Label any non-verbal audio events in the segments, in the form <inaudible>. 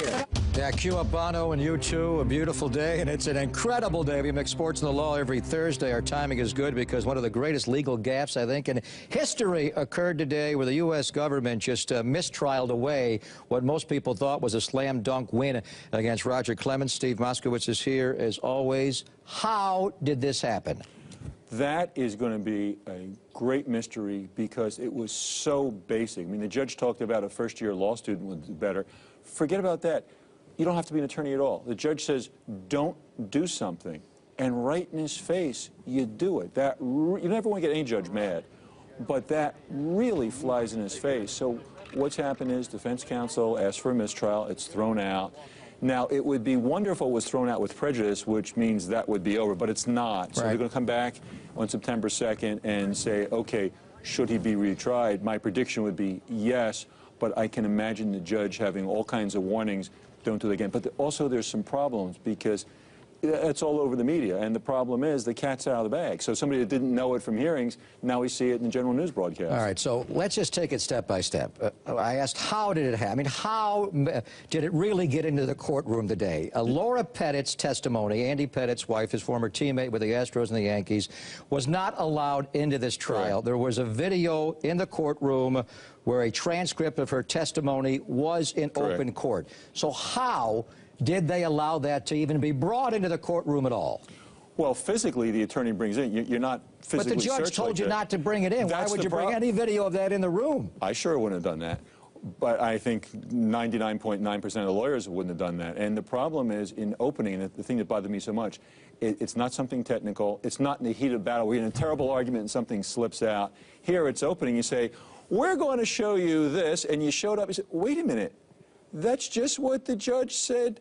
Yeah, Bono and U2. A beautiful day, and it's an incredible day. We make sports and the law every Thursday. Our timing is good because one of the greatest legal gaffes, I think, in history occurred today where the U.S. government just uh, mistrialed away what most people thought was a slam dunk win against Roger Clemens. Steve Moskowitz is here as always. How did this happen? That is going to be a great mystery because it was so basic. I mean, the judge talked about a first-year law student was better. Forget about that. You don't have to be an attorney at all. The judge says, don't do something. And right in his face, you do it. That you never want to get any judge mad, but that really flies in his face. So what's happened is defense counsel asked for a mistrial. It's thrown out. Now, it would be wonderful it was thrown out with prejudice, which means that would be over, but it's not. So right. they're going to come back on September 2nd and say, okay, should he be retried? My prediction would be yes, but I can imagine the judge having all kinds of warnings don't do it again. But also there's some problems because it's all over the media, and the problem is the cat's out of the bag. So somebody that didn't know it from hearings, now we see it in the general news broadcast. All right, so let's just take it step by step. Uh, I asked, how did it happen? I mean, how did it really get into the courtroom today? Uh, Laura Pettitte's testimony, Andy Pettitte's wife, his former teammate with the Astros and the Yankees, was not allowed into this trial. There was a video in the courtroom where a transcript of her testimony was in Correct. open court. So how did they allow that to even be brought into the courtroom at all? Well, physically, the attorney brings it. You're not physically But the judge told like you that. not to bring it in. That's Why would you bring any video of that in the room? I sure wouldn't have done that. But I think 99.9% of the lawyers wouldn't have done that. And the problem is in opening, the thing that bothered me so much, it, it's not something technical. It's not in the heat of battle. We're in a terrible argument and something slips out. Here it's opening. You say, we're going to show you this. And you showed up. You said, wait a minute. That's just what the judge said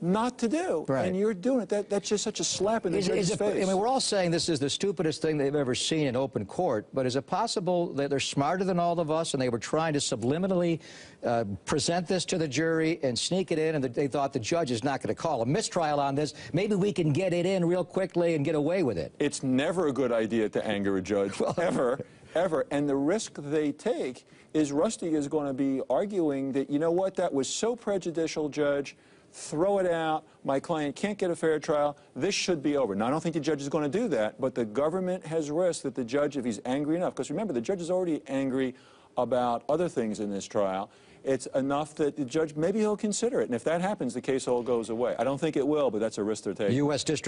not to do. Right. And you're doing it. That, that's just such a slap in the Is, judge's is it, face. I mean, we're all saying this is the stupidest thing they've ever seen in open court, but is it possible that they're smarter than all of us and they were trying to subliminally uh, present this to the jury and sneak it in and they thought the judge is not going to call a mistrial on this? Maybe we can get it in real quickly and get away with it. It's never a good idea to anger a judge, well, <laughs> ever, ever. And the risk they take is Rusty is going to be arguing that, you know what, that was so prejudicial, Judge, throw it out. My client can't get a fair trial. This should be over. Now, I don't think the judge is going to do that, but the government has risked that the judge, if he's angry enough, because remember, the judge is already angry about other things in this trial. It's enough that the judge, maybe he'll consider it. And if that happens, the case all goes away. I don't think it will, but that's a risk they're taking. U.S. District